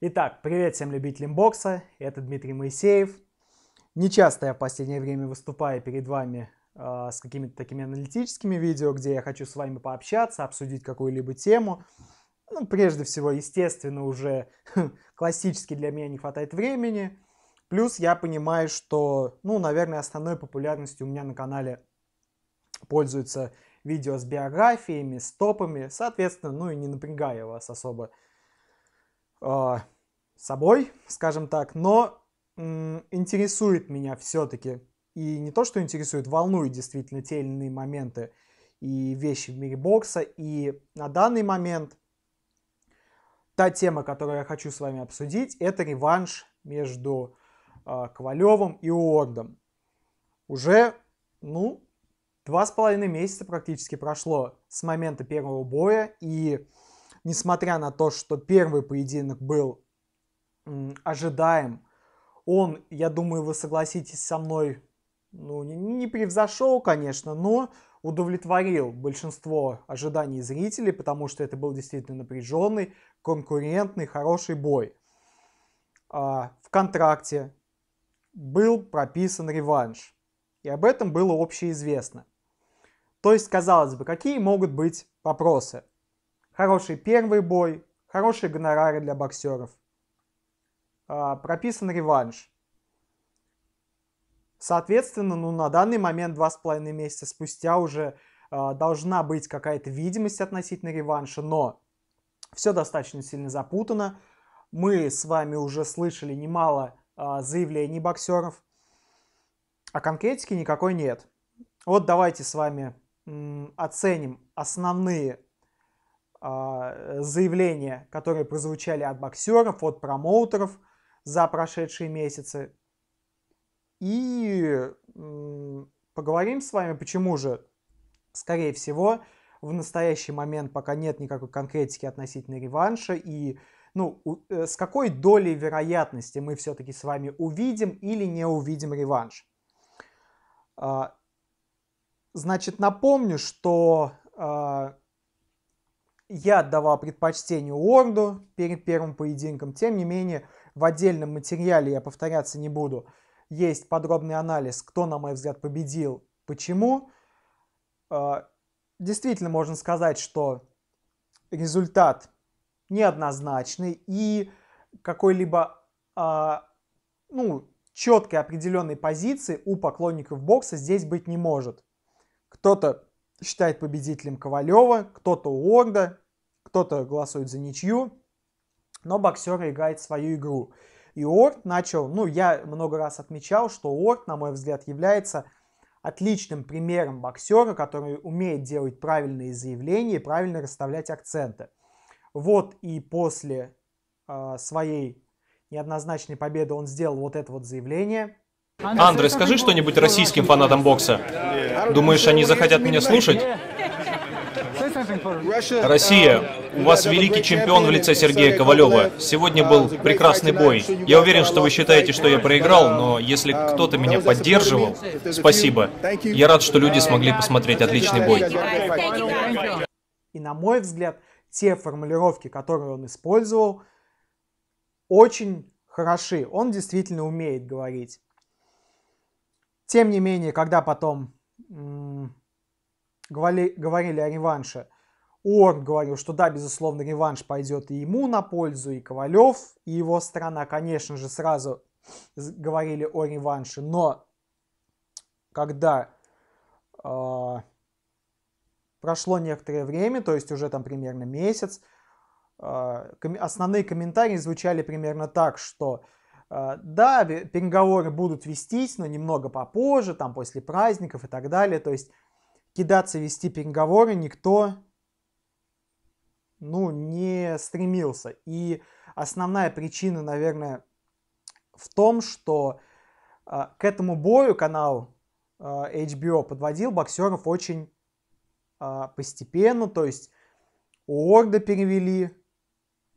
Итак, привет всем любителям бокса, это Дмитрий Моисеев. Не часто я в последнее время выступаю перед вами э, с какими-то такими аналитическими видео, где я хочу с вами пообщаться, обсудить какую-либо тему. Ну, прежде всего, естественно, уже классически для меня не хватает времени. Плюс я понимаю, что, ну, наверное, основной популярностью у меня на канале пользуются видео с биографиями, с топами, соответственно, ну и не напрягая вас особо э, собой, скажем так, но интересует меня все-таки, и не то, что интересует, волнует действительно те или иные моменты и вещи в мире бокса, и на данный момент та тема, которую я хочу с вами обсудить, это реванш между э, Ковалевым и Уордом. Уже, ну, два с половиной месяца практически прошло с момента первого боя, и несмотря на то, что первый поединок был ожидаем, он, я думаю, вы согласитесь со мной, ну, не, не превзошел, конечно, но удовлетворил большинство ожиданий зрителей, потому что это был действительно напряженный, конкурентный, хороший бой. А, в контракте был прописан реванш, и об этом было общеизвестно. То есть, казалось бы, какие могут быть вопросы? Хороший первый бой, хорошие гонорары для боксеров. А, прописан реванш. Соответственно, ну, на данный момент, два с половиной месяца спустя, уже а, должна быть какая-то видимость относительно реванша, но все достаточно сильно запутано. Мы с вами уже слышали немало а, заявлений боксеров, а конкретики никакой нет. Вот давайте с вами оценим основные заявления, которые прозвучали от боксеров, от промоутеров за прошедшие месяцы. И поговорим с вами, почему же, скорее всего, в настоящий момент пока нет никакой конкретики относительно реванша и ну, э, с какой долей вероятности мы все-таки с вами увидим или не увидим реванш. А, значит, напомню, что а, я отдавал предпочтение Уорду перед первым поединком. Тем не менее, в отдельном материале я повторяться не буду. Есть подробный анализ, кто, на мой взгляд, победил, почему. А, действительно, можно сказать, что результат неоднозначный и какой-либо а, ну, четкой определенной позиции у поклонников бокса здесь быть не может. Кто-то считает победителем Ковалева, кто-то Уорда, кто-то голосует за ничью, но боксер играет свою игру. И Уорд начал, ну, я много раз отмечал, что Уорд, на мой взгляд, является отличным примером боксера, который умеет делать правильные заявления и правильно расставлять акценты. Вот и после э, своей неоднозначной победы он сделал вот это вот заявление. Андрей, скажи что-нибудь российским фанатам бокса. Думаешь, они захотят меня слушать? Россия, у вас великий чемпион в лице Сергея Ковалева. Сегодня был прекрасный бой. Я уверен, что вы считаете, что я проиграл, но если кто-то меня поддерживал, спасибо. Я рад, что люди смогли посмотреть отличный бой. И на мой взгляд, те формулировки, которые он использовал, очень хороши. Он действительно умеет говорить. Тем не менее, когда потом говорили, говорили о реванше, Орг говорил, что да, безусловно, реванш пойдет и ему на пользу, и Ковалев, и его сторона, конечно же, сразу говорили о реванше, но когда э, прошло некоторое время, то есть уже там примерно месяц, э, основные комментарии звучали примерно так, что э, да, переговоры будут вестись, но немного попозже, там после праздников и так далее, то есть кидаться вести переговоры никто ну, не стремился. И основная причина, наверное, в том, что э, к этому бою канал э, HBO подводил боксеров очень постепенно, то есть Уорда перевели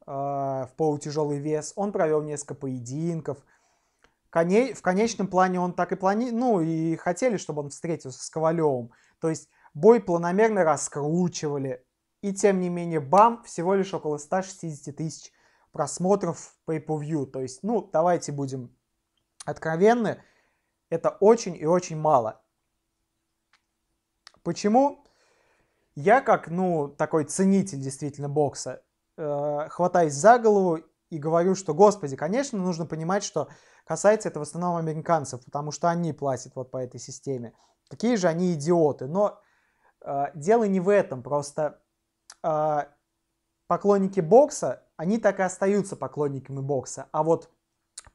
в полутяжелый вес, он провел несколько поединков. Коне... В конечном плане он так и плани... ну и хотели, чтобы он встретился с Ковалевым. То есть бой планомерно раскручивали, и тем не менее, бам, всего лишь около 160 тысяч просмотров pay-per-view. То есть, ну, давайте будем откровенны, это очень и очень мало. Почему? Я как, ну, такой ценитель действительно бокса, э, хватаюсь за голову и говорю, что, господи, конечно, нужно понимать, что касается это в основном американцев, потому что они платят вот по этой системе. Какие же они идиоты. Но э, дело не в этом, просто э, поклонники бокса, они так и остаются поклонниками бокса. А вот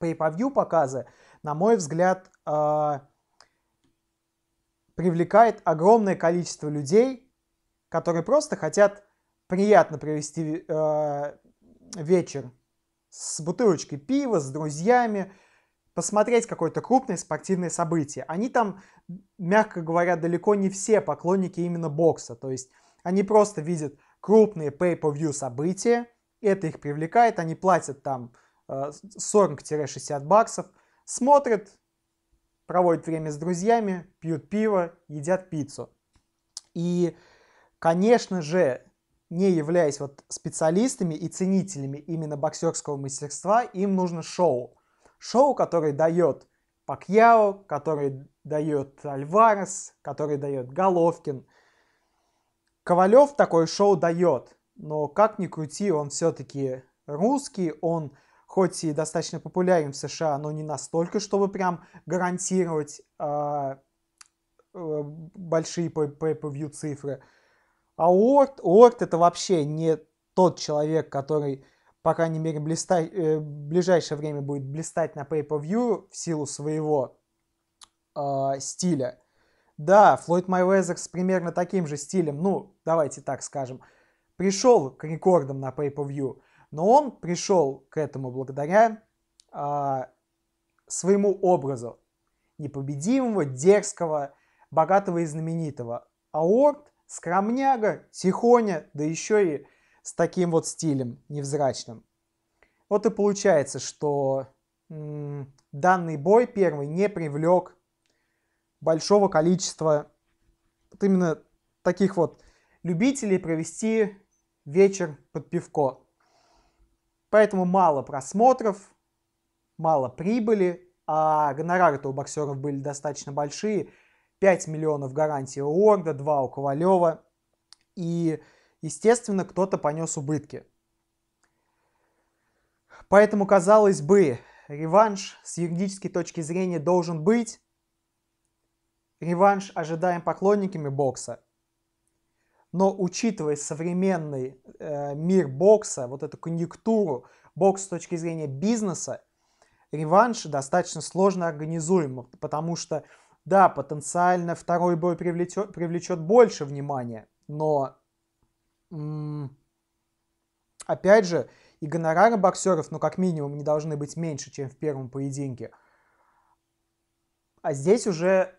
pay-per-view показы, на мой взгляд, э, привлекает огромное количество людей, которые просто хотят приятно провести э, вечер с бутылочкой пива, с друзьями, посмотреть какое-то крупное спортивное событие. Они там, мягко говоря, далеко не все поклонники именно бокса. То есть они просто видят крупные pay-per-view события, это их привлекает, они платят там э, 40-60 баксов, смотрят, проводят время с друзьями, пьют пиво, едят пиццу. И конечно же, не являясь вот специалистами и ценителями именно боксерского мастерства, им нужно шоу. Шоу, которое дает Пакьяо, который дает Альварес, который дает Головкин. Ковалев такое шоу дает, но как ни крути, он все-таки русский, он хоть и достаточно популярен в США, но не настолько, чтобы прям гарантировать э, э, большие pay-per-view цифры. А Уорд, Уорд это вообще не тот человек, который, по крайней мере, блиста... э, в ближайшее время будет блистать на Pay-Per-View в силу своего э, стиля. Да, Флойд Майвезер с примерно таким же стилем, ну, давайте так скажем, пришел к рекордам на Pay-Per-View, но он пришел к этому благодаря э, своему образу непобедимого, дерзкого, богатого и знаменитого. А Уорд Скромняга, тихоня, да еще и с таким вот стилем невзрачным. Вот и получается, что м- данный бой первый не привлек большого количества вот именно таких вот любителей провести вечер под пивко. Поэтому мало просмотров, мало прибыли, а гонорары-то у боксеров были достаточно большие – 5 миллионов гарантии у Орда, 2 у Ковалева. И, естественно, кто-то понес убытки. Поэтому, казалось бы, реванш с юридической точки зрения должен быть. Реванш ожидаем поклонниками бокса. Но учитывая современный э, мир бокса, вот эту конъюнктуру, бокс с точки зрения бизнеса, реванш достаточно сложно организуем, потому что да, потенциально второй бой привлечет, привлечет больше внимания, но опять же, и гонорары боксеров, ну, как минимум, не должны быть меньше, чем в первом поединке. А здесь уже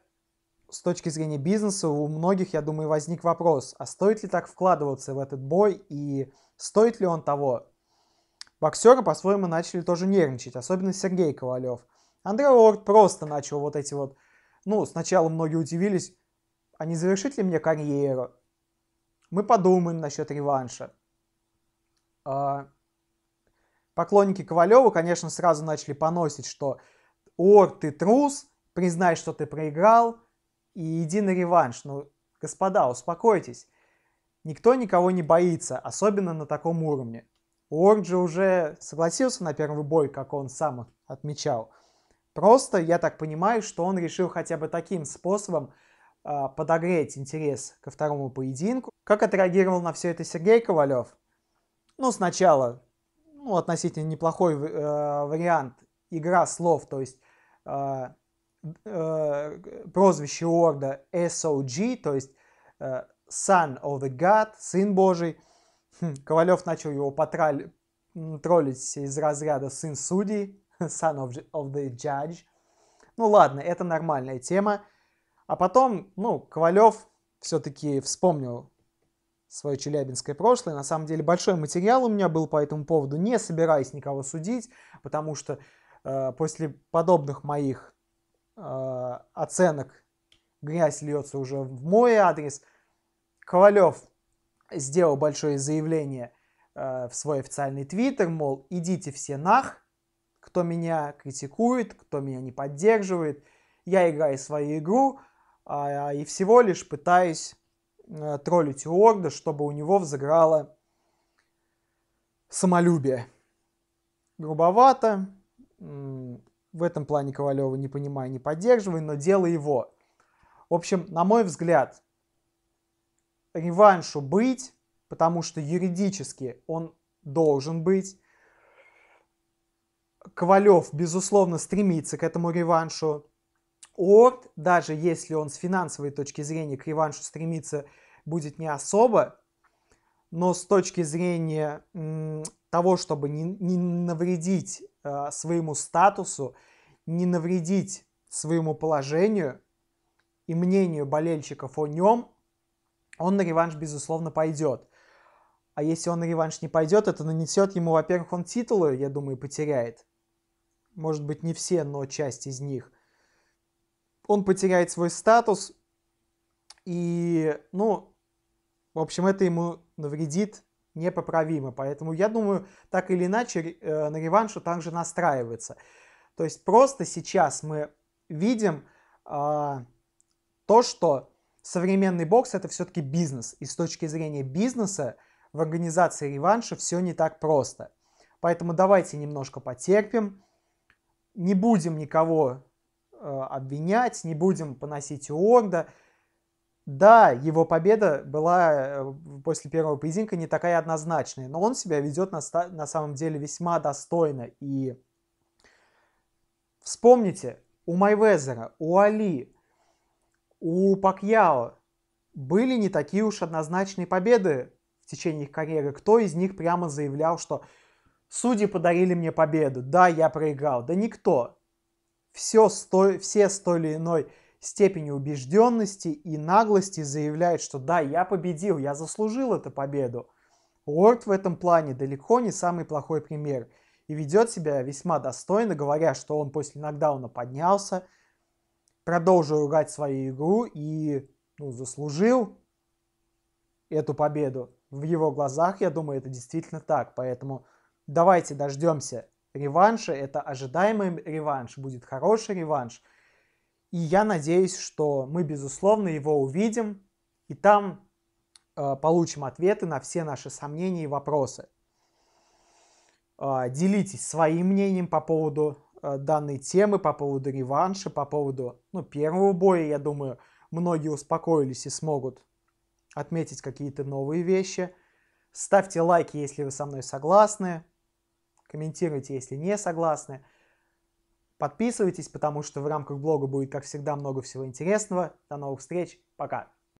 с точки зрения бизнеса у многих, я думаю, возник вопрос, а стоит ли так вкладываться в этот бой и стоит ли он того? Боксеры по-своему начали тоже нервничать, особенно Сергей Ковалев. Андрей Уорд просто начал вот эти вот ну, сначала многие удивились, а не завершит ли мне карьеру? Мы подумаем насчет реванша. А, поклонники Ковалева, конечно, сразу начали поносить, что Ор, ты трус, признай, что ты проиграл, и иди на реванш. Ну, господа, успокойтесь. Никто никого не боится, особенно на таком уровне. Уорд же уже согласился на первый бой, как он сам отмечал. Просто, я так понимаю, что он решил хотя бы таким способом э, подогреть интерес ко второму поединку. Как отреагировал на все это Сергей Ковалев? Ну, сначала, ну, относительно неплохой э, вариант игра слов, то есть э, э, прозвище Орда SOG, то есть э, Son of the God, Сын Божий. Хм, Ковалев начал его потроллить из разряда Сын Судей, son of, of the judge. Ну ладно, это нормальная тема. А потом, ну, Ковалев все-таки вспомнил свое челябинское прошлое. На самом деле большой материал у меня был по этому поводу. Не собираюсь никого судить, потому что э, после подобных моих э, оценок грязь льется уже в мой адрес. Ковалев сделал большое заявление э, в свой официальный твиттер, мол, идите все нах, кто меня критикует, кто меня не поддерживает. Я играю свою игру э, и всего лишь пытаюсь э, троллить Уорда, чтобы у него взыграло самолюбие. Грубовато, в этом плане Ковалева не понимаю, не поддерживаю, но дело его. В общем, на мой взгляд, реваншу быть, потому что юридически он должен быть. Ковалев, безусловно, стремится к этому реваншу. Орд, даже если он с финансовой точки зрения к реваншу стремится, будет не особо, но с точки зрения того, чтобы не, не навредить э, своему статусу, не навредить своему положению и мнению болельщиков о нем, он на реванш, безусловно, пойдет. А если он на реванш не пойдет, это нанесет ему, во-первых, он титулы, я думаю, потеряет. Может быть, не все, но часть из них. Он потеряет свой статус. И, ну, в общем, это ему навредит непоправимо. Поэтому я думаю, так или иначе э, на реваншу также настраивается. То есть просто сейчас мы видим э, то, что современный бокс это все-таки бизнес. И с точки зрения бизнеса в организации реванша все не так просто. Поэтому давайте немножко потерпим, не будем никого э, обвинять, не будем поносить Уорда. Да, его победа была э, после первого поединка не такая однозначная, но он себя ведет на, на самом деле весьма достойно. И вспомните, у Майвезера, у Али, у Пакьяо были не такие уж однозначные победы в течение их карьеры. Кто из них прямо заявлял, что судьи подарили мне победу, да, я проиграл. Да никто. Все с той, все с той или иной степени убежденности и наглости заявляет, что да, я победил, я заслужил эту победу. Уорд в этом плане далеко не самый плохой пример и ведет себя весьма достойно, говоря, что он после нокдауна поднялся, продолжил ругать свою игру и ну, заслужил эту победу. В его глазах, я думаю, это действительно так. Поэтому давайте дождемся реванша. Это ожидаемый реванш, будет хороший реванш – и я надеюсь, что мы, безусловно, его увидим, и там э, получим ответы на все наши сомнения и вопросы. Э, делитесь своим мнением по поводу э, данной темы, по поводу реванша, по поводу ну, первого боя. Я думаю, многие успокоились и смогут отметить какие-то новые вещи. Ставьте лайки, если вы со мной согласны. Комментируйте, если не согласны. Подписывайтесь, потому что в рамках блога будет, как всегда, много всего интересного. До новых встреч. Пока.